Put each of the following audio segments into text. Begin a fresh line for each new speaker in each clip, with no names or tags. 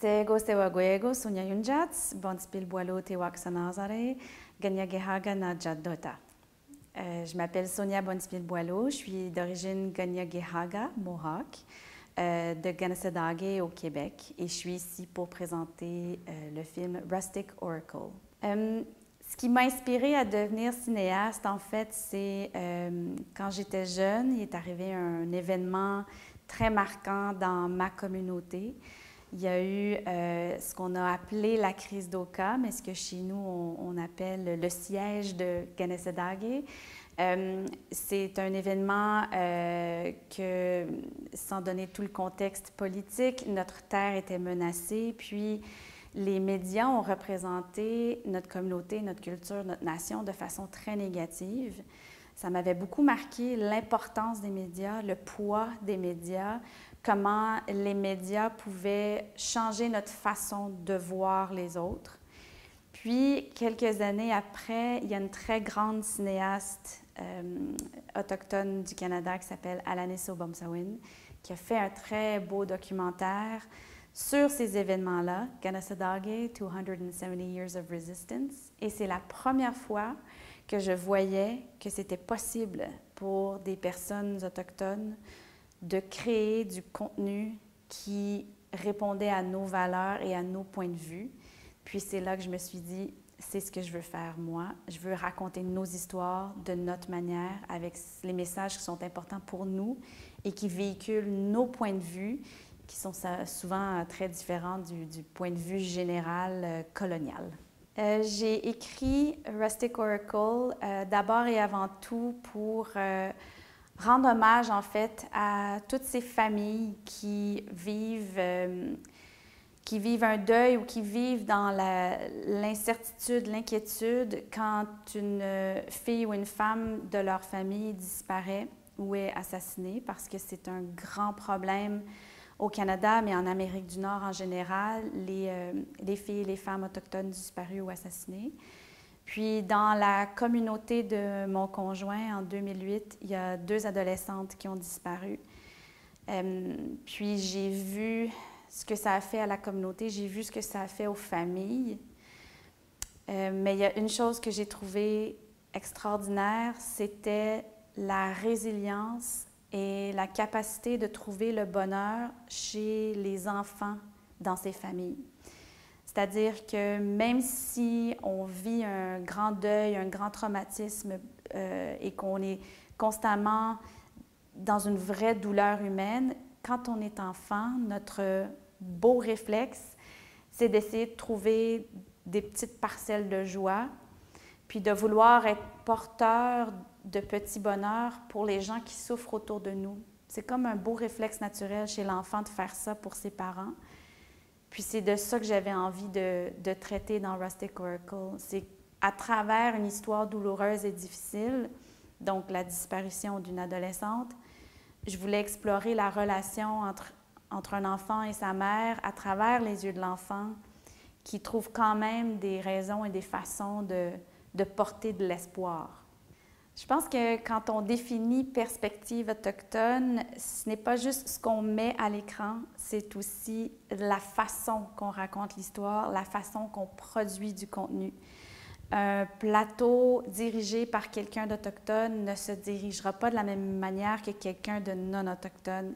Sego sewa guego sunya yunjats, bonspil boilo te waksanazare, ganyagehaga na jadota. Euh, je m'appelle Sonia Bonspil-Boileau, je suis d'origine Ganyagehaga, Mohawk, euh, de Ganesadage au Québec et je suis ici pour présenter euh, le film Rustic Oracle. Euh, ce qui m'a inspiré à devenir cinéaste, en fait, c'est euh, quand j'étais jeune, il est arrivé un événement très marquant dans ma communauté. Il y a eu euh, ce qu'on a appelé la crise d'Oka, mais ce que chez nous on, appelle le siège de Ganesadage. Euh, c'est un événement euh, que, sans donner tout le contexte politique, notre terre était menacée, puis les médias ont représenté notre communauté, notre culture, notre nation de façon très négative. Ça m'avait beaucoup marqué l'importance des médias, le poids des médias, comment les médias pouvaient changer notre façon de voir les autres. Puis, quelques années après, il y a une très grande cinéaste euh, autochtone du Canada qui s'appelle Alanis Obomsawin, qui a fait un très beau documentaire sur ces événements-là, Ganasadage, 270 Years of Resistance. Et c'est la première fois que je voyais que c'était possible pour des personnes autochtones de créer du contenu qui répondait à nos valeurs et à nos points de vue. Puis c'est là que je me suis dit, c'est ce que je veux faire moi. Je veux raconter nos histoires de notre manière, avec les messages qui sont importants pour nous et qui véhiculent nos points de vue, qui sont souvent très différents du, point de vue général euh, colonial. Euh, J'ai écrit Rustic Oracle euh, d'abord et avant tout pour euh, rendre hommage en fait à toutes ces familles qui vivent euh, qui vivent un deuil ou qui vivent dans l'incertitude, l'inquiétude quand une fille ou une femme de leur famille disparaît ou est assassinée, parce que c'est un grand problème au Canada, mais en Amérique du Nord en général, les, euh, les filles et les femmes autochtones disparues ou assassinées. Puis dans la communauté de mon conjoint, en 2008, il y a deux adolescentes qui ont disparu. Euh, puis j'ai vu ce que ça a fait à la communauté, j'ai vu ce que ça a fait aux familles. Euh, mais il y a une chose que j'ai trouvée extraordinaire, c'était la résilience et la capacité de trouver le bonheur chez les enfants dans ces familles. C'est-à-dire que même si on vit un grand deuil, un grand traumatisme euh, et qu'on est constamment dans une vraie douleur humaine, quand on est enfant, notre beau réflexe, c'est d'essayer de trouver des petites parcelles de joie, puis de vouloir être porteur de petits bonheurs pour les gens qui souffrent autour de nous. C'est comme un beau réflexe naturel chez l'enfant de faire ça pour ses parents. Puis c'est de ça que j'avais envie de, traiter dans Rustic Oracle. C'est à travers une histoire douloureuse et difficile, donc la disparition d'une adolescente, je voulais explorer la relation entre, un enfant et sa mère à travers les yeux de l'enfant, qui trouve quand même des raisons et des façons de porter de l'espoir. Je pense que quand on définit perspective autochtone, ce n'est pas juste ce qu'on met à l'écran, c'est aussi la façon qu'on raconte l'histoire, la façon qu'on produit du contenu. Un plateau dirigé par quelqu'un d'autochtone ne se dirigera pas de la même manière que quelqu'un de non autochtone.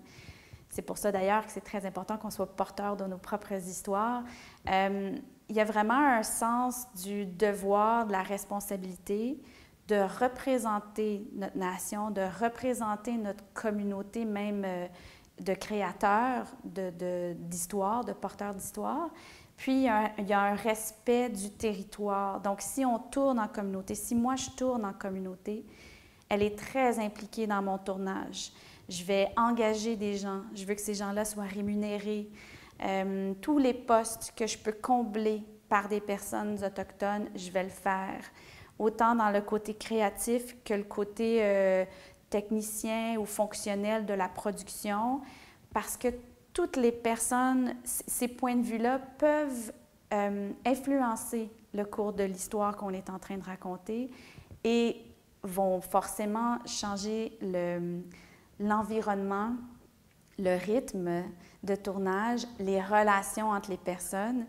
C'est pour ça d'ailleurs que c'est très important qu'on soit porteur de nos propres histoires. Euh, il y a vraiment un sens du devoir, de la responsabilité, de représenter notre nation, de représenter notre communauté même euh, de créateurs d'histoire, de, de, porteurs d'histoire. Puis, il y a un respect du territoire. Donc, si on tourne en communauté, si moi je tourne en communauté, elle est très impliquée dans mon tournage. Je vais engager des gens. Je veux que ces gens-là soient rémunérés. Euh, tous les postes que je peux combler par des personnes autochtones, je vais le faire. Autant dans le côté créatif que le côté euh, technicien ou fonctionnel de la production, parce que toutes les personnes, ces points de vue-là peuvent euh, influencer le cours de l'histoire qu'on est en train de raconter et vont forcément changer l'environnement le rythme de tournage, les relations entre les personnes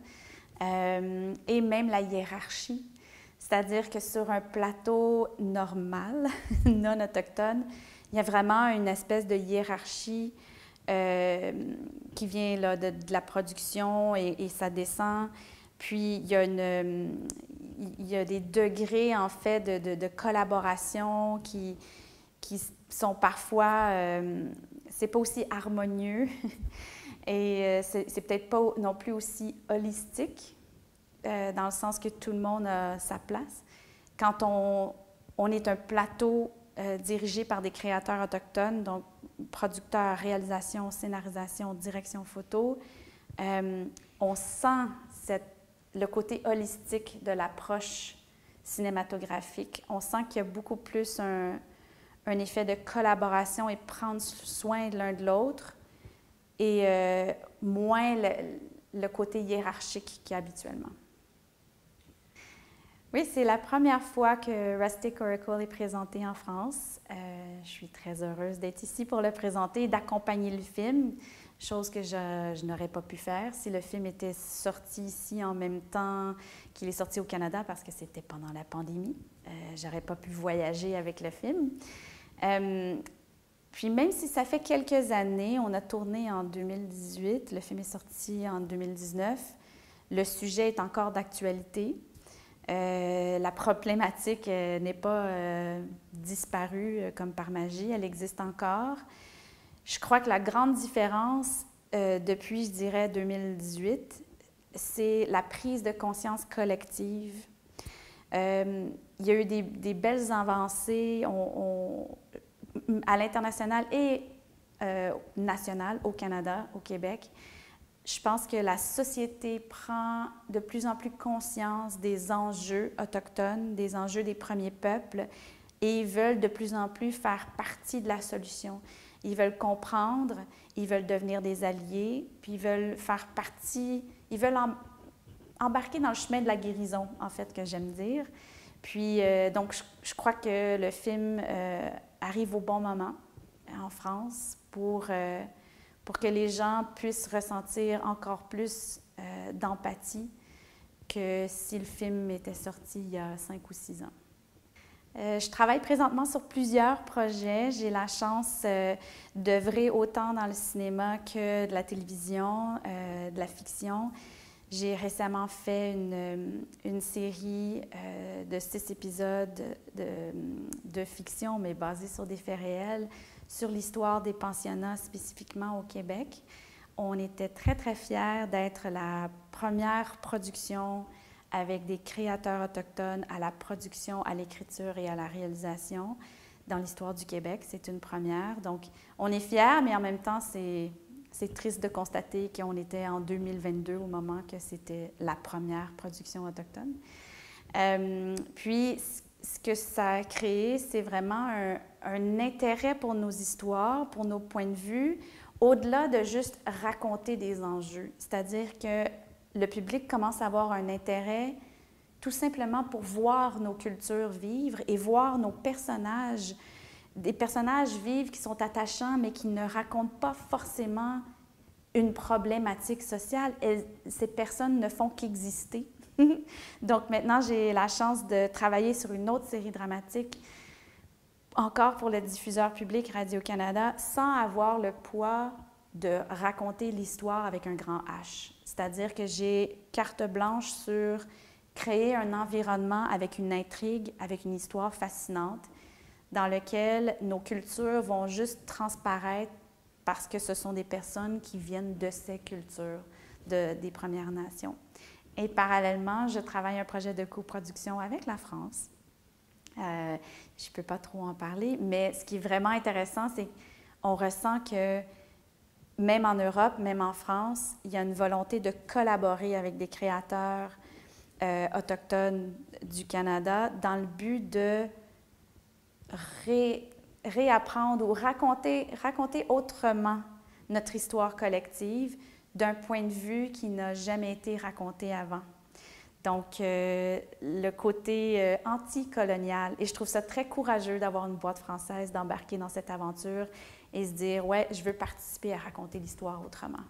euh, et même la hiérarchie. C'est-à-dire que sur un plateau normal, non autochtone, il y a vraiment une espèce de hiérarchie euh, qui vient là, de, la production et, ça descend. Puis il y, a des degrés en fait de, collaboration qui, qui sont parfois, euh, c'est pas aussi harmonieux et euh, c'est peut-être pas non plus aussi holistique euh, dans le sens que tout le monde a sa place. Quand on, est un plateau euh, dirigé par des créateurs autochtones, donc producteurs, réalisation, scénarisation, direction photo, euh, on sent le côté holistique de l'approche cinématographique. On sent qu'il y a beaucoup plus un, effet de collaboration et prendre soin l'un de l'autre et moins le, le côté hiérarchique qu'il y a habituellement. Oui, c'est la première fois que Rustic Oracle est présenté en France. Euh, je suis très heureuse d'être ici pour le présenter et d'accompagner le film, chose que je, n'aurais pas pu faire si le film était sorti ici en même temps qu'il est sorti au Canada parce que c'était pendant la pandémie. Euh, j'aurais pas pu voyager avec le film. Euh, puis même si ça fait quelques années, on a tourné en 2018, le film est sorti en 2019, le sujet est encore d'actualité. Euh, la problématique euh, n'est pas euh, disparue comme par magie, elle existe encore. Je crois que la grande différence depuis, je dirais, 2018, c'est la prise de conscience collective. il y a eu des, belles avancées à l'international et national, au Canada, au Québec je pense que la société prend de plus en plus conscience des enjeux autochtones, des enjeux des premiers peuples, et ils veulent de plus en plus faire partie de la solution. Ils veulent comprendre, ils veulent devenir des alliés, puis ils veulent faire partie, ils veulent embarquer dans le chemin de la guérison, en fait, que j'aime dire. Puis, euh, donc, je, crois que le film euh, arrive au bon moment en France pour... Euh, pour que les gens puissent ressentir encore plus euh, d'empathie que si le film était sorti il y a cinq ou six ans. Euh, je travaille présentement sur plusieurs projets. J'ai la chance euh, d'œuvrer autant dans le cinéma que de la télévision, de la fiction. J'ai récemment fait une, série de six épisodes de, de, fiction, mais basée sur des faits réels, sur l'histoire des pensionnats spécifiquement au Québec. On était très, très fiers d'être la première production avec des créateurs autochtones à la production, à l'écriture et à la réalisation dans l'histoire du Québec. C'est une première. Donc, on est fiers, mais en même temps, c'est, triste de constater qu'on était en 2022 au moment que c'était la première production autochtone. Euh, puis, ce que ça a créé, c'est vraiment un, un intérêt pour nos histoires, pour nos points de vue, au-delà de juste raconter des enjeux. C'est-à-dire que le public commence à avoir un intérêt tout simplement pour voir nos cultures vivre et voir nos personnages, des personnages vivre qui sont attachants, mais qui ne racontent pas forcément une problématique sociale. ces personnes ne font qu'exister. Donc maintenant, j'ai la chance de travailler sur une autre série dramatique encore pour le diffuseur public Radio-Canada, sans avoir le poids de raconter l'histoire avec un grand H. C'est-à-dire que j'ai carte blanche sur créer un environnement avec une intrigue, avec une histoire fascinante, dans lequel nos cultures vont juste transparaître parce que ce sont des personnes qui viennent de ces cultures de, des Premières Nations. Et parallèlement, je travaille un projet de coproduction avec la France euh, je ne peux pas trop en parler, mais ce qui est vraiment intéressant, c'est qu'on ressent que même en Europe, même en France, il y a une volonté de collaborer avec des créateurs euh, autochtones du Canada dans le but de réapprendre ou raconter, raconter autrement notre histoire collective d'un point de vue qui n'a jamais été raconté avant. Donc, euh, le côté euh, anti-colonial. Et je trouve ça très courageux d'avoir une boîte française, d'embarquer dans cette aventure et se dire, ouais, je veux participer à raconter l'histoire autrement.